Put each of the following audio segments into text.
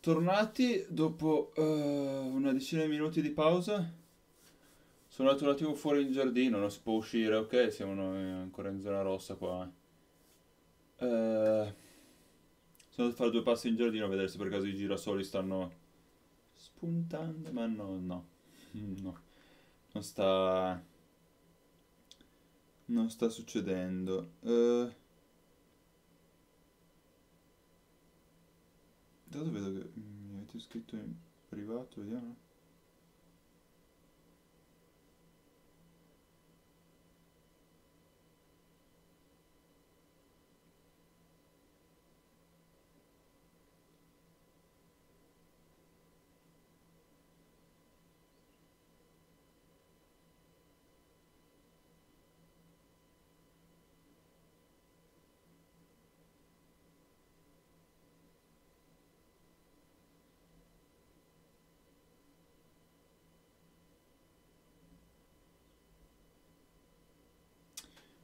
Tornati dopo uh, una decina di minuti di pausa. Sono andato un attimo fuori in giardino, non si può uscire, ok? Siamo ancora in zona rossa qua. Uh, sono andato a fare due passi in giardino a vedere se per caso i girasoli stanno spuntando, ma no, no, no. Non sta... Non sta succedendo. Uh, Dato vedo che mi avete scritto in privato, vediamo.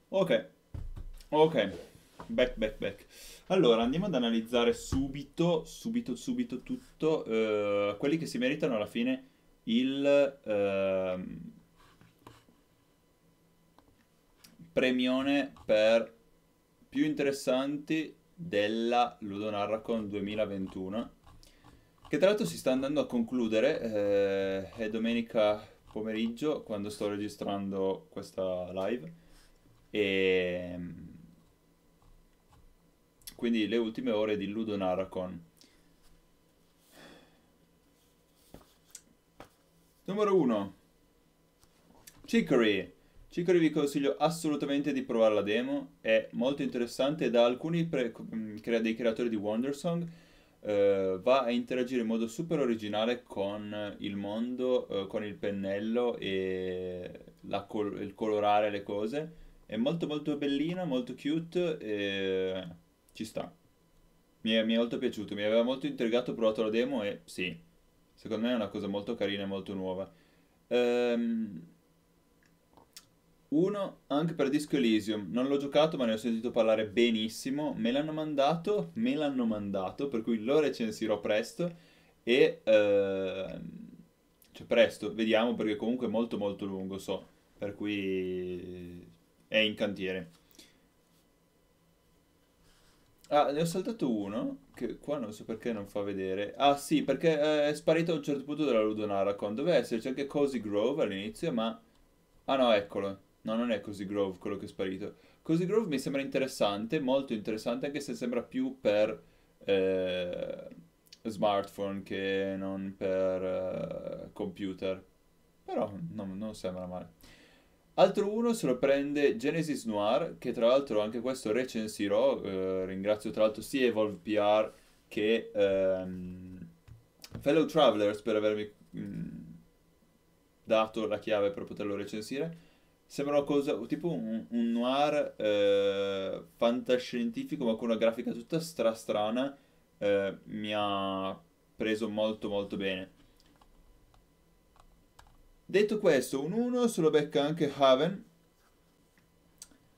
Ok, ok, back, back, back. Allora, andiamo ad analizzare subito, subito, subito tutto, uh, quelli che si meritano alla fine il uh, premione per più interessanti della Ludonarracon 2021 che tra l'altro si sta andando a concludere, eh, è domenica pomeriggio quando sto registrando questa live e ehm, quindi le ultime ore di Ludo Narracon. Numero 1. Chicory. Chicory vi consiglio assolutamente di provare la demo, è molto interessante da alcuni pre- mm, dei creatori di Wondersong uh, va a interagire in modo super originale con il mondo, uh, con il pennello e col- il colorare le cose è molto molto bellina, molto cute e ci sta. Mi è, mi è molto piaciuto, mi aveva molto intrigato, ho provato la demo e sì, secondo me è una cosa molto carina e molto nuova. Ehm, uno, anche per Disco Elysium, non l'ho giocato ma ne ho sentito parlare benissimo, me l'hanno mandato, me l'hanno mandato, per cui lo recensirò presto e... Ehm, cioè presto, vediamo perché comunque è molto molto lungo, so, per cui è in cantiere. Ah, ne ho saltato uno, che qua non so perché non fa vedere. Ah sì, perché eh, è sparito a un certo punto dalla Ludonaracon. Doveva esserci anche Cozy Grove all'inizio, ma... Ah no, eccolo. No, non è Cozy Grove quello che è sparito. Cozy Grove mi sembra interessante, molto interessante, anche se sembra più per eh, smartphone che non per eh, computer. Però no, non sembra male. Altro uno se lo prende Genesis Noir, che tra l'altro anche questo recensirò, eh, ringrazio tra l'altro sia Evolve PR che ehm, Fellow Travelers per avermi mh, mm, dato la chiave per poterlo recensire. Sembra una cosa, tipo un, un noir eh, fantascientifico ma con una grafica tutta strastrana, eh, mi ha preso molto molto bene. Detto questo, un 1 se lo becca anche Haven,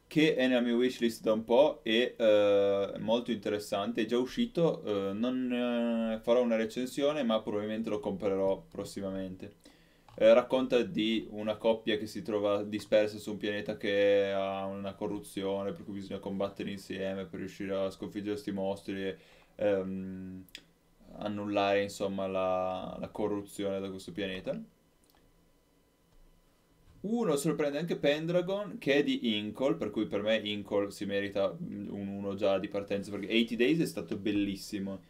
che è nella mia wishlist da un po' e uh, molto interessante, è già uscito, uh, non uh, farò una recensione ma probabilmente lo comprerò prossimamente. racconta di una coppia che si trova dispersa su un pianeta che ha una corruzione per cui bisogna combattere insieme per riuscire a sconfiggere questi mostri e um, annullare insomma la, la corruzione da questo pianeta. Uno sorprende anche Pendragon, che è di Inkle, per cui per me Inkle si merita un 1 già di partenza, perché 80 Days è stato bellissimo.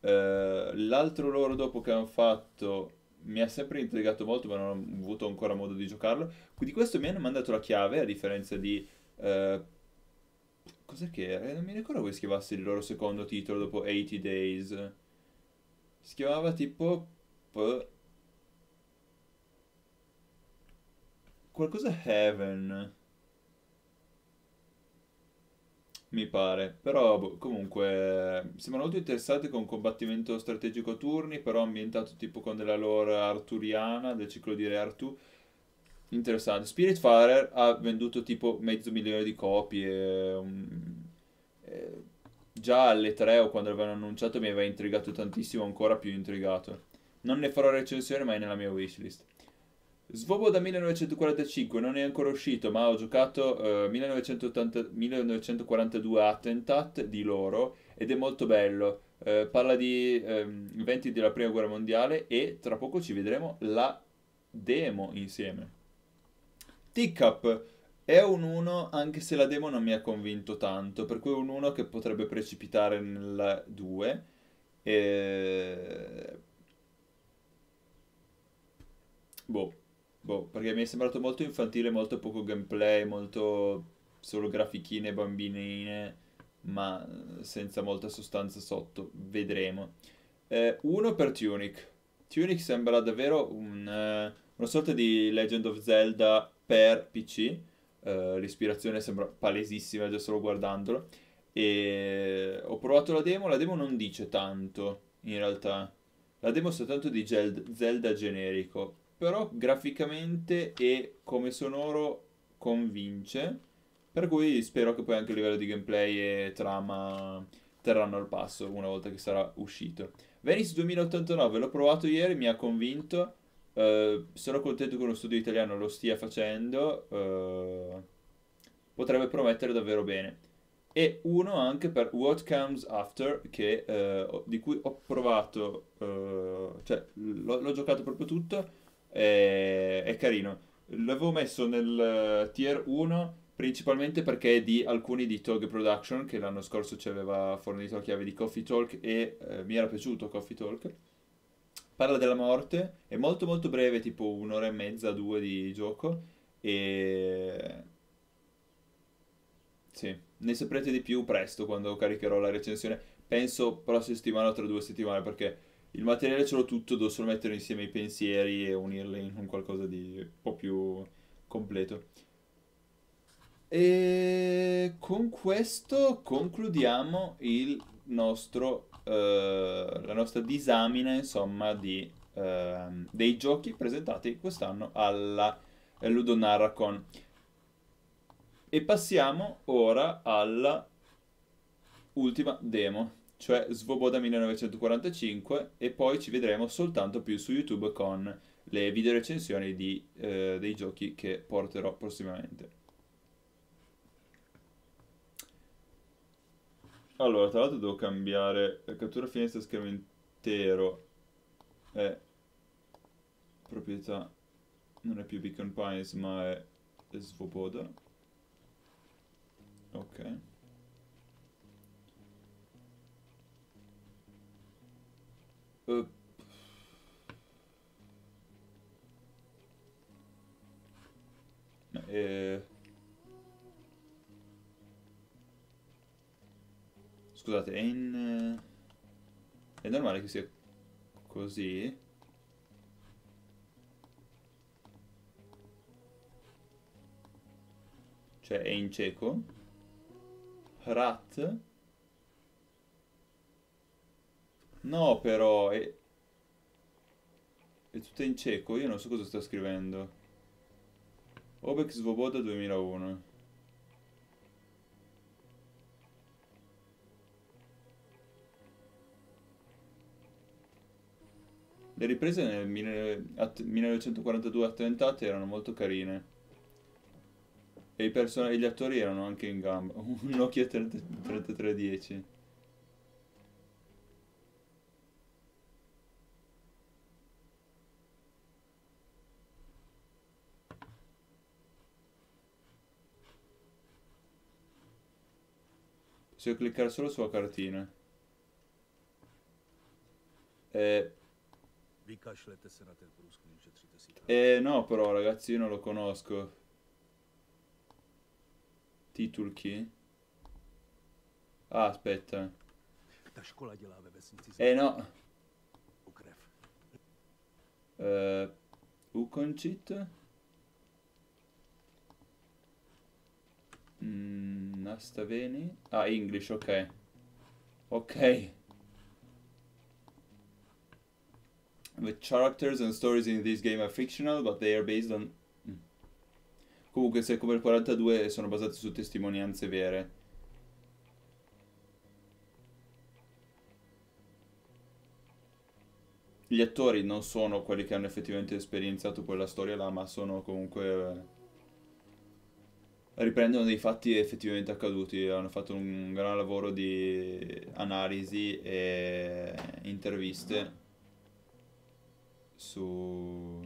Uh, l'altro loro dopo che hanno fatto mi ha sempre intrigato molto, ma non ho avuto ancora modo di giocarlo. Di questo mi hanno mandato la chiave, a differenza di... Uh, cos'è che era? Non mi ricordo come si chiamasse il loro secondo titolo dopo 80 Days. Si chiamava tipo... P- Qualcosa Heaven. Mi pare. Però boh, comunque sembra molto interessante con combattimento strategico a turni, però ambientato tipo con della lore arturiana, del ciclo di Re Artù. Interessante. Spiritfarer ha venduto tipo mezzo milione di copie. Um, eh, già alle 3 o quando l'avevano annunciato mi aveva intrigato tantissimo, ancora più intrigato. Non ne farò recensione, ma è nella mia wishlist. Svoboda 1945 non è ancora uscito, ma ho giocato uh, 1980, 1942 Attentat di loro ed è molto bello. Uh, parla di um, eventi della prima guerra mondiale e tra poco ci vedremo la demo insieme. Teacup è un 1 anche se la demo non mi ha convinto tanto, per cui è un 1 che potrebbe precipitare nel 2. E... Boh, boh, perché mi è sembrato molto infantile, molto poco gameplay, molto solo grafichine bambinine, ma senza molta sostanza sotto. Vedremo. Eh, uno per Tunic. Tunic sembra davvero un, uh, una sorta di Legend of Zelda per PC eh, l'ispirazione sembra palesissima già solo guardandolo. E ho provato la demo, la demo non dice tanto in realtà. La demo sa tanto di Zelda generico, però graficamente e come sonoro convince. Per cui spero che poi anche a livello di gameplay e trama terranno al passo una volta che sarà uscito. Venice 2089 l'ho provato ieri, mi ha convinto. Uh, sono contento che uno studio italiano lo stia facendo. Uh, potrebbe promettere davvero bene. E uno anche per What Comes After, che, uh, di cui ho provato, cioè l'ho, l'ho, giocato proprio tutto. È, è carino. L'avevo messo nel tier 1 principalmente perché è di alcuni di Tog Production che l'anno scorso ci aveva fornito la chiave di Coffee Talk e mi era piaciuto Coffee Talk parla della morte, è molto molto breve, tipo un'ora e mezza, due di gioco, e... Sì, ne saprete di più presto quando caricherò la recensione, penso prossima settimana o tra due settimane, perché il materiale ce l'ho tutto, devo solo mettere insieme i pensieri e unirli in un qualcosa di un po' più completo. E con questo concludiamo il nostro eh, la nostra disamina, insomma, di, uh, dei giochi presentati quest'anno alla Ludonarracon. E passiamo ora alla ultima demo, cioè Svoboda 1945 e poi ci vedremo soltanto più su YouTube con le video recensioni di, uh, dei giochi che porterò prossimamente. Allora, tra l'altro devo cambiare. Cattura finestra schermo intero è proprietà non è più Beacon Pines ma è Svoboda. Ok uh. eh Scusate, è in... È normale che sia così? Cioè, è in cieco? Rat? No, però, è... È tutta in cieco? Io non so cosa sta scrivendo. Obex Svoboda 2001 Le riprese nel 1942 attentate erano molto carine. E person- gli attori erano anche in gamba. Un Nokia 30 3310. Possiamo cliccare solo sulla cartina. Eh, si Eh no, però ragazzi io non lo conosco. Titulky. Ah, aspetta. Vesnici. Eh no. Ukrev. Uh, ukončit. Nasta bene. Ah, English, ok. Ok. The characters and stories in this game are fictional, but they are based on... Mm. Comunque, se come il 42 sono basati su testimonianze vere. Gli attori non sono quelli che hanno effettivamente esperienziato quella storia là, ma sono comunque eh, riprendono dei fatti effettivamente accaduti, hanno fatto un gran lavoro di analisi e interviste su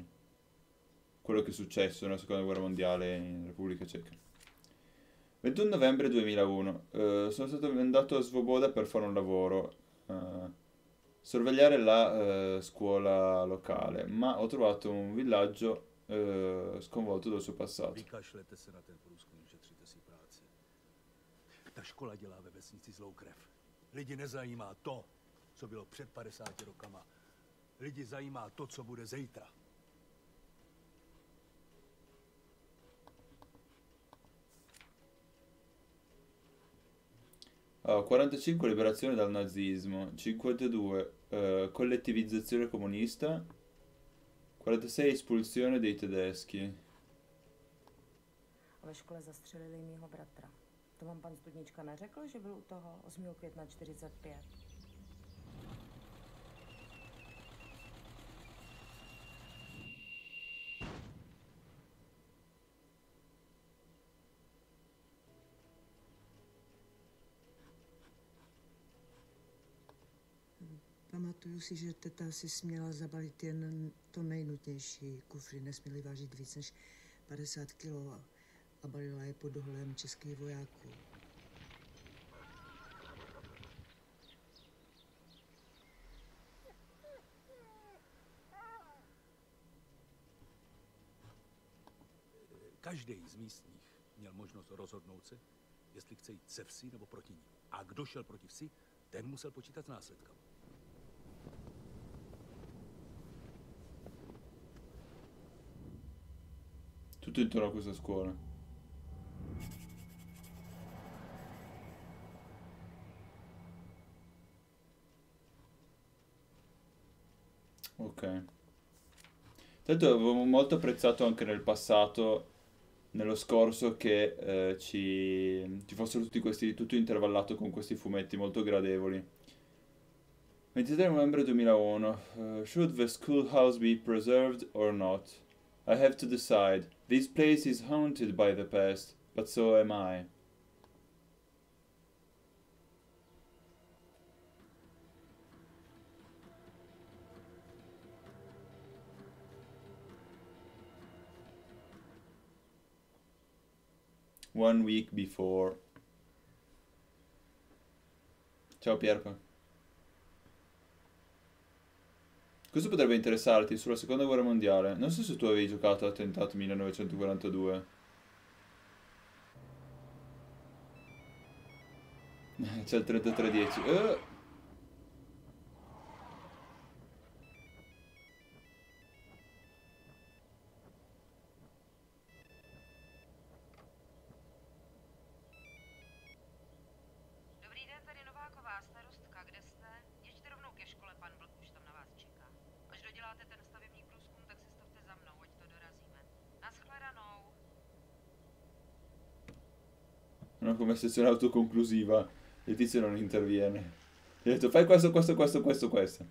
quello che è successo nella seconda guerra mondiale in Repubblica Ceca. 21 novembre 2001, eh, sono stato mandato a Svoboda per fare un lavoro. eh, sorvegliare la eh, scuola locale, ma ho trovato un villaggio eh, sconvolto dal suo passato. Vykašlete se na ten průzkum, ušetříte si práci. Ta škola dělá ve vesnici zlou krev. Lidi nezajímá to, co bylo před 50 rokama. Lidi zajímá to, co bude zítra. Ah, 45 liberazione dal nazismo, 52 eh, collettivizzazione comunista, 46 espulsione dei tedeschi. Ve škole zastřelili mýho bratra. To vám pan Studnička neřekl, že byl u toho 8. května 45? Pamatuju si, že teta si směla zabalit jen to nejnutnější. Kufry nesměly vážit víc než 50 kilo a, balila je pod dohledem českých vojáků. Každý z místních měl možnost rozhodnout se, jestli chce jít se vsi nebo proti ní. A kdo šel proti vsi, ten musel počítat s následkami. Tutto intorno a questa scuola. Ok. Tanto avevo molto apprezzato anche nel passato, nello scorso, che eh, ci, ci fossero tutti questi, tutto intervallato con questi fumetti molto gradevoli. 23 novembre 2001. eh, should the schoolhouse be preserved or not? I have to decide. This place is haunted by the past, but so am I. One week before. Ciao Pierpa. Questo potrebbe interessarti sulla seconda guerra mondiale. Non so se tu avevi giocato Attentato 1942. C'è il 3310. Eh. Až doděláte ten stavební průzkum, tak se stavte za mnou, ať to dorazíme. Naschledanou. Una conversazione autoconclusiva. Il tizio non interviene. Gli ho detto fai questo, questo, questo, questo, questo.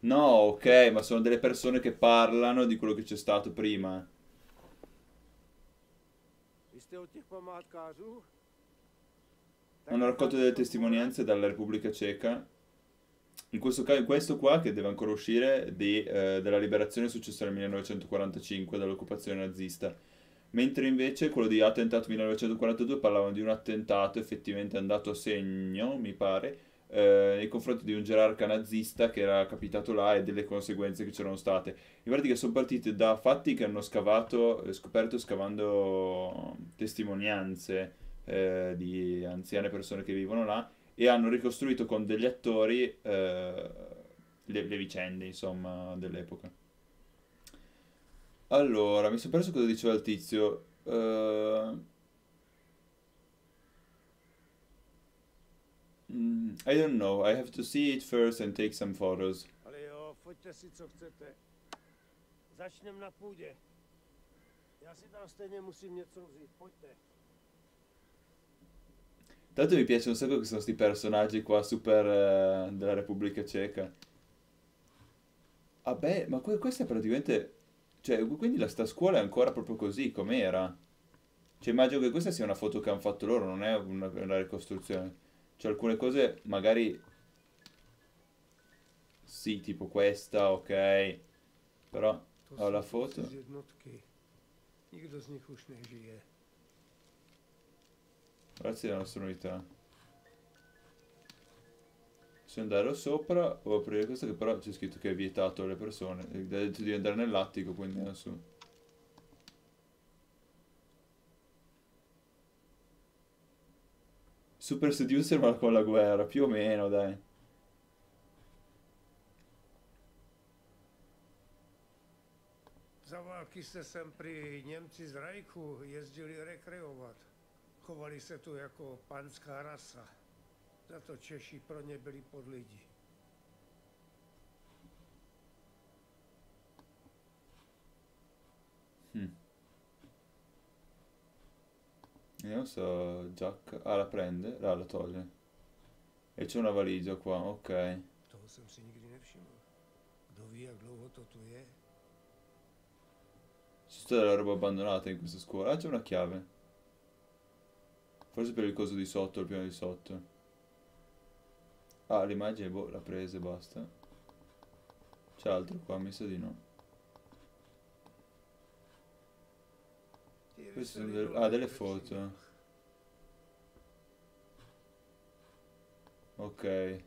No, ok, ma sono delle persone che parlano di quello che c'è stato prima. Hanno raccolto delle testimonianze dalla Repubblica Ceca. In questo, ca- in questo qua, che deve ancora uscire, di, eh, della liberazione successa nel 1945 dall'occupazione nazista. Mentre invece quello di attentato 1942 parlavano di un attentato effettivamente andato a segno, mi pare, eh, nei confronti di un gerarca nazista che era capitato là e delle conseguenze che c'erano state. In pratica sono partite da fatti che hanno scavato, eh, scoperto scavando testimonianze eh, di anziane persone che vivono là e hanno ricostruito con degli attori eh, le, le vicende, insomma, dell'epoca. Allora, mi sono perso cosa diceva il tizio. Eh, mm, I don't know, I have to see it first and take some photos. Ale jo, foďte si, co chcete. Začneme na půdě. Já si tam stejně musím něco vzít. Pojďte. Tanto mi piace un sacco che sono questi personaggi qua super eh, della Repubblica Ceca. Ah beh, ma que- questa è praticamente... Cioè, quindi la sta scuola è ancora proprio così, com'era? Cioè, immagino che questa sia una foto che hanno fatto loro, non è una, una ricostruzione. Cioè, alcune cose magari... Sì, tipo questa, ok. Però... Ale jsou foto. Grazie della nostra unità. Se andare sopra o aprire questo che però c'è scritto che è vietato alle persone. Ha detto di andare nell'attico, quindi andiamo su. Super Seducer ma con la guerra, più o meno, dai. Za války se sem prý Němci z Rajchu jezdili rekreovat. Chovali se tu jako panská rasa. Za to Češi pro ně byli pod lidi. Hm. Io non so, giacca. Ah, la prende? Ah, la toglie. E c'è una valigia qua, ok. Toho jsem si nikdy nevšiml. Kdo ví, jak dlouho to tu je? C'è tutta della roba abbandonata in questa scuola. Ah, c'è una chiave. Forse per il coso di sotto, il piano di sotto. Ah, l'immagine, boh, l'ha presa e basta. C'è altro qua, mi sa di no. Queste sono veselí delle... Ah, delle foto. Ok.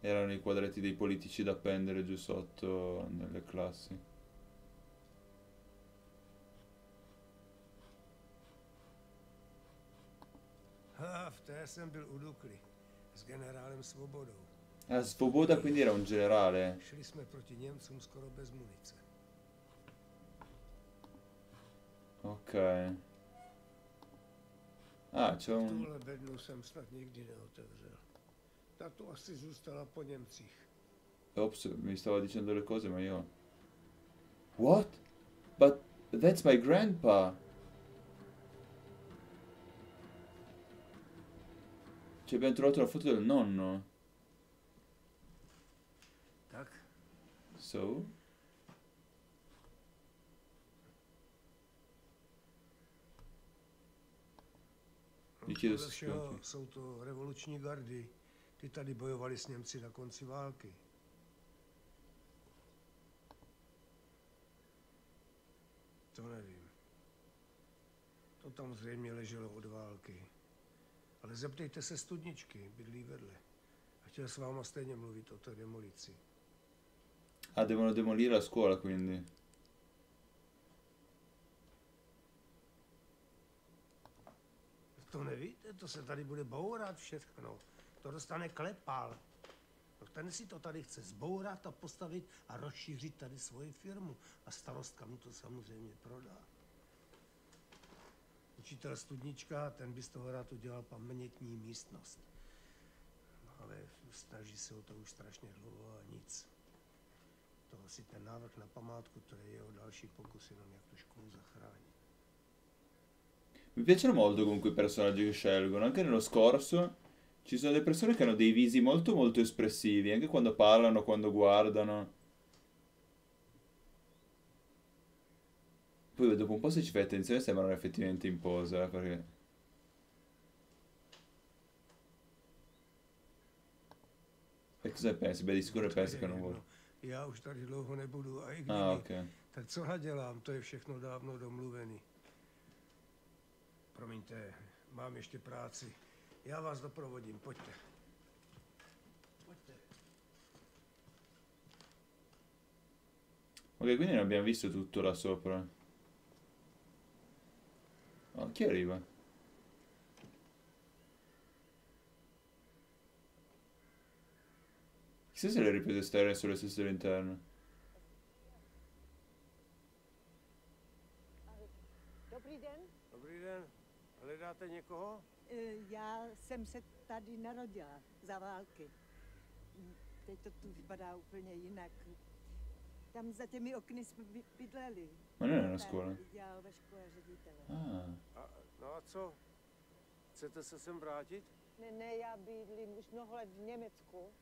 Erano i quadretti dei politici da appendere giù sotto nelle classi. Ha, v té jsem byl u Dukly. S generálem Svobodou. Ah, Svoboda quindi era un generale. Šli jsme proti Němcům skoro bez munice. Ok. Ah, c'è un... Tuhle bednu jsem snad nikdy neotevřel. Ta tu asi zůstala po Němcích. Ops, mi stava dicendo le cose, ma io... What? But that's my grandpa! Ci abbiamo trovato la foto del nonno. Tak, So? Za všeho skvělky. jsou to revoluční gardy. Ty tady bojovali s Němci na konci války. To nevím. To tam zřejmě leželo od války. Ale zeptejte se studničky, bydlí vedle. A chtěl s váma stejně mluvit o té demolici. Ah, devono demolire la scuola, quindi. To nevíte, to se tady bude bourat všechno. To dostane klepal. No ten si to tady chce zbourat a postavit a rozšířit tady svoji firmu. A starostka mu to samozřejmě prodá. Učitel studnička, ten by z toho rád udělal pamětní místnost. No, ale snaží se o to už strašně dlouho a nic. To asi ten návrh na památku, to je jeho další pokus jenom jak tu školu zachránit. Mi piacciono molto comunque i personaggi che scelgono. Anche nello scorso ci sono delle persone che hanno dei visi molto molto espressivi, anche quando parlano, quando guardano. Poi dopo un po' se ci fai attenzione sembrano effettivamente in posa, eh, perché... E cosa pensi? Beh, di sicuro pensi che non vuole. Já už tady dlouho nebudu a i kdyby, Ah, ok. tak co nadělám, to je všechno dávno domluvený. Promiňte, mám ještě práci. Já vás doprovodím, pojďte. Pojďte. Ok, quindi non abbiamo visto tutto là sopra. Chi arriva? Chissà se le riprese esterne sono le stesse dell'interno. Dobrý den, Dobrý den, hledáte někoho? Eh, já jsem se tady narodila za války. Teď to tu vypadá úplně jinak. Tam za těmi okny jsme by- bydleli. È una Táta scuola. Dělal ve škole ředitele. Ah, A, no a co? Chcete se sem vrátit? Ne, ne, já bydlím už mnoho let v Německu.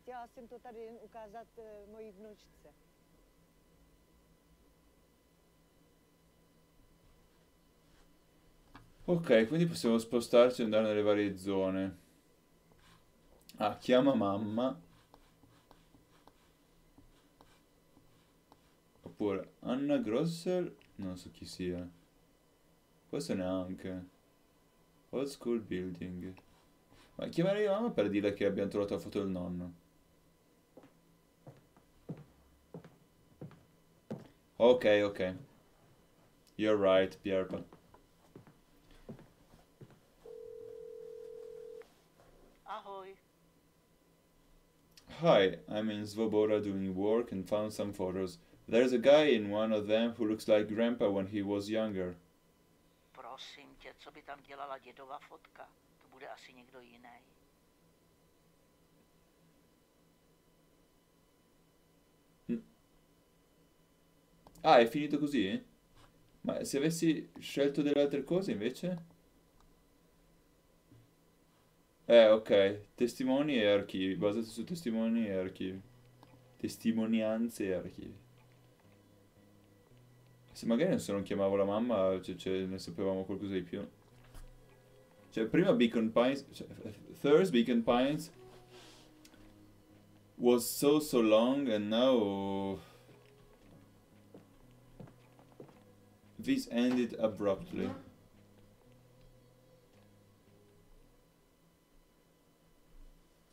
chtěla jsem to tady jen ukázat eh, mojí vnučce. Ok, quindi possiamo spostarci e andare nelle varie zone. Ah, chiama mamma. Oppure Anna Grosser, non so chi sia. Questo neanche. Old School Building. Ma chiamerei mamma per dire che abbiamo trovato la foto del nonno. Ok, ok. You're right, Pierpa. Ahoj. Hi, I'm in Svoboda doing work and found some photos. There's a guy in one of them who looks like Grandpa when he was younger. Prosím tě, co by tam dělala dědova fotka? To bude asi někdo jiný. Ah, è finito così? Ma se avessi scelto delle altre cose invece? Eh, ok. Testimoni e archivi. Basati su testimoni e archivi. Testimonianze e archivi. Se magari se non chiamavo la mamma, cioè, cioè, ne sapevamo qualcosa di più. Cioè, prima Beacon Pines... Cioè, Thirst Beacon Pines was so so long and now... This ended abruptly.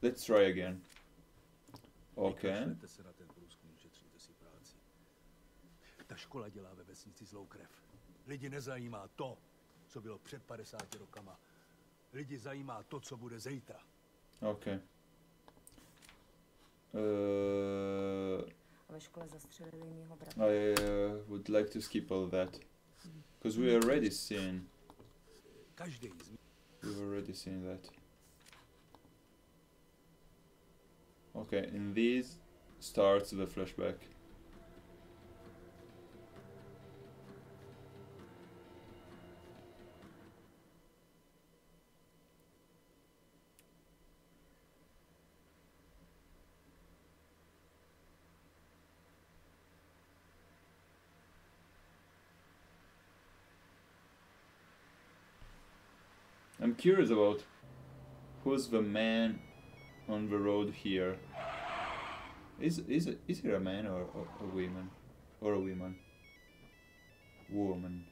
Let's try again. Ok. Škola dělá ve vesnici zlou krev. Lidi nezajímá to, co bylo před 50 rokama. Lidi zajímá to, co bude zítra. Ok. Uh, A ve škole zastřelili mýho bratra. I uh, would like to skip all that. Because we already seen. Každý z nich We've already seen that. Okay, in these starts the flashback. Curious about who's the man on the road here. Is is is it a man or a, a woman or a woman? Woman.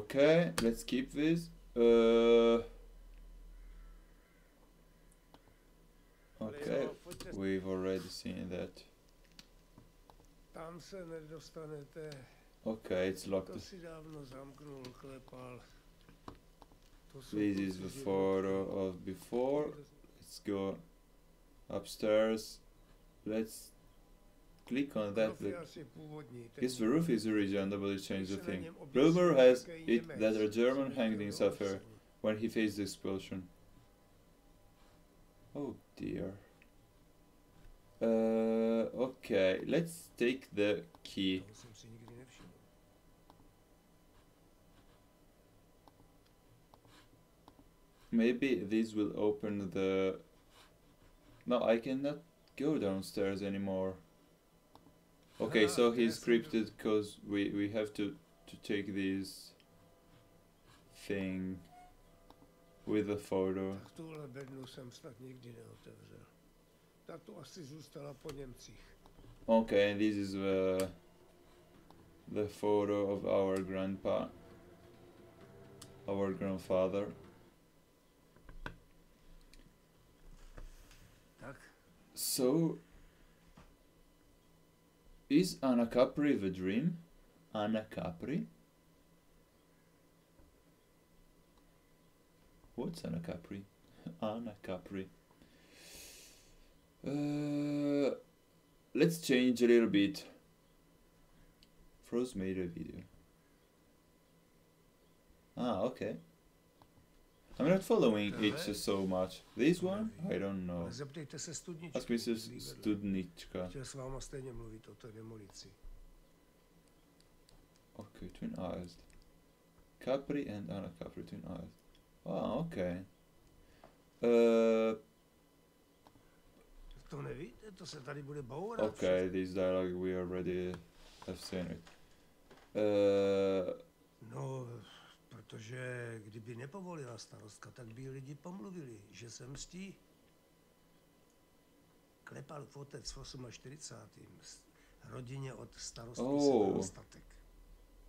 Okay, let's keep this. Uh, okay, we've already seen that. Okay, it's locked. This is the photo of before. Let's go upstairs. Let's click on that. Prof je That asi původní. ten Yes, the roof is original, but it changed the když se na thing. něm objeví Rumor has nějaký it Němec, that a co German viděl hanged do himself here obsahu. when he faced the explosion. Oh dear. Uh, okay, let's take the key. Toho jsem si nikdy nevšiml. Maybe this will open the. No, I cannot go downstairs anymore. Okay, Ah, so he's scripted because we we have to to take this thing with the photo. Tak tuhle bednu jsem snad nikdy neotevřel. Ta tu asi zůstala po Němcích. Okay, and this is the the photo of our grandpa, our grandfather. So, is Anna Capri the dream? Anna Capri? What's Anna Capri? Anna Capri. Uh, let's change a little bit. Froze made a video. Ah, okay. I'm not following it so much. This one? I don't know. Zeptejte se studničky. Ask Mrs. Studnička. Chtěl s váma stejně mluvit o té demolici. Okay, Twin Isles. Capri and Anna Capri, Twin Isles. Ah, okay. Uh, To nevíte, to se tady bude bourat. okay, this dialogue we already have seen it. Uh, No, protože kdyby nepovolila starostka, tak by lidi pomluvili, že se mstí. Klepal fotec v 48. s- rodině od starostky Oh. se dal statek.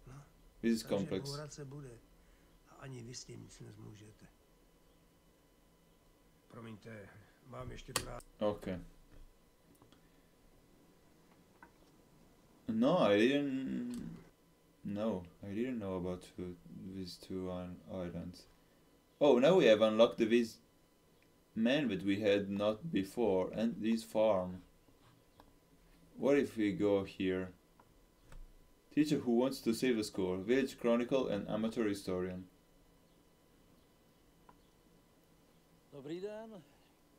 No, this bourat se bude. A ani vy s tím nic nezmůžete. Promiňte, mám ještě práci. Okay. No, I didn't. No, I didn't know about two, these two islands. Oh, now we have unlocked this man that we had not before, and this farm. What if we go here? Teacher who wants to save the school, village chronicle, and amateur historian. Dobrý den.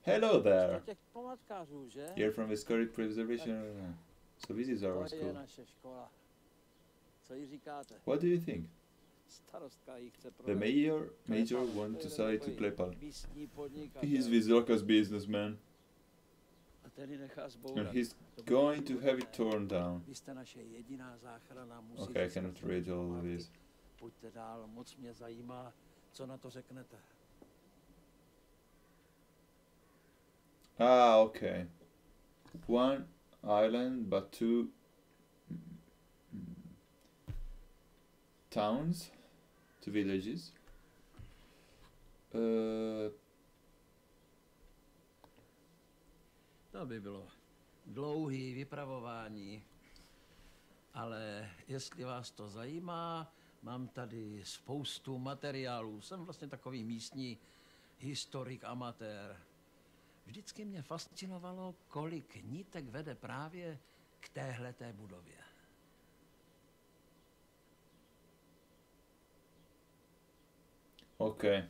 Hello there! Jste těch památkářů, že? Here from Historic Preservation. So this is our school. What do you think? The mayor, major went aside to Klepal. He is Vizorka's businessman. And he's going to have it torn down. Okay, I cannot read all of this. Ah, okay. One island, but two towns, two villages. Uh, To by bylo dlouhý vypravování. Ale jestli vás to zajímá, mám tady spoustu materiálů. Jsem vlastně takový místní historik amatér. Vždycky mě fascinovalo, kolik nitek vede právě k téhleté budově. Okay.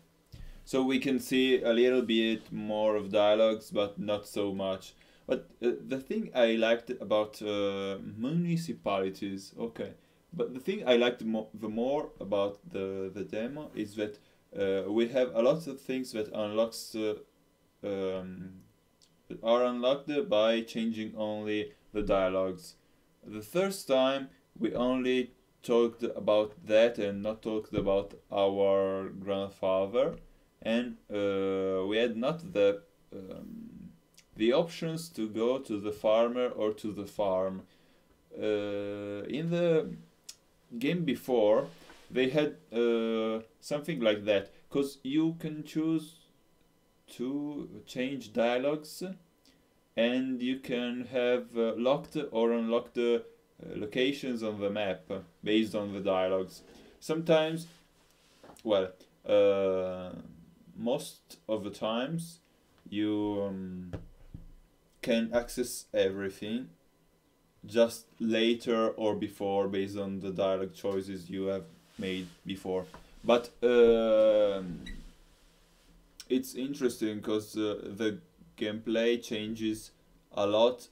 So we can see a little bit more of dialogues, but not so much. But uh, the thing I liked about uh, municipalities, okay, but the thing I liked mo- the more about the the demo is that uh, we have a lot of things that unlocks uh, um, are unlocked by changing only the dialogues. The first time we only talked about that and not talked about our grandfather. And uh, we had not the um, the options to go to the farmer or to the farm. Uh, in the game before they had uh, something like that because you can choose to change dialogues and you can have uh, locked or unlocked uh, locations on the map uh, based on the dialogues. Sometimes, well, uh, most of the times you um, can access everything just later or before based on the dialogue choices you have made before. But um, it's interesting because uh, the gameplay changes a lot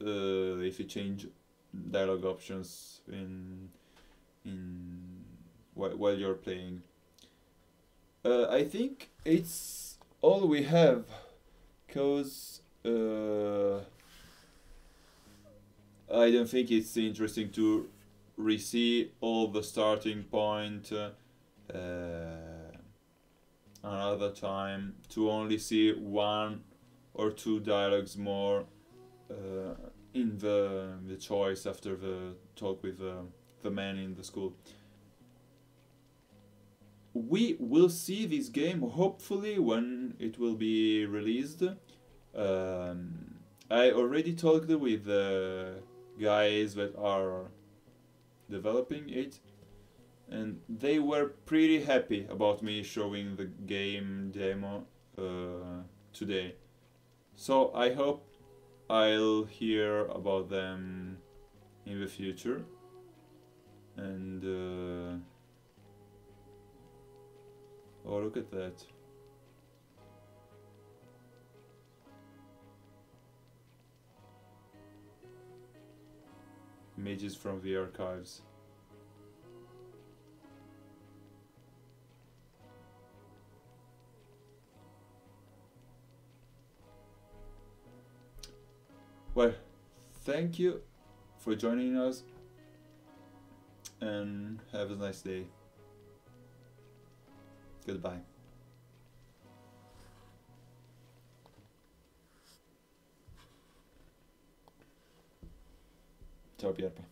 uh, if you change dialogue options in in while, while you're playing. Uh, I think it's all we have, cause uh, I don't think it's interesting to re-see all the starting point uh, another time to only see one or two dialogues more uh, in the the choice after the talk with the the man in the school. We will see this game hopefully when it will be released. Um, I already talked with the guys that are developing it, and they were pretty happy about me showing the game demo uh, today. So I hope I'll hear about them in the future. And uh, oh, look at that. Images from the archives. Well, thank you for joining us and have a nice day. Goodbye. Ciao Pierpa.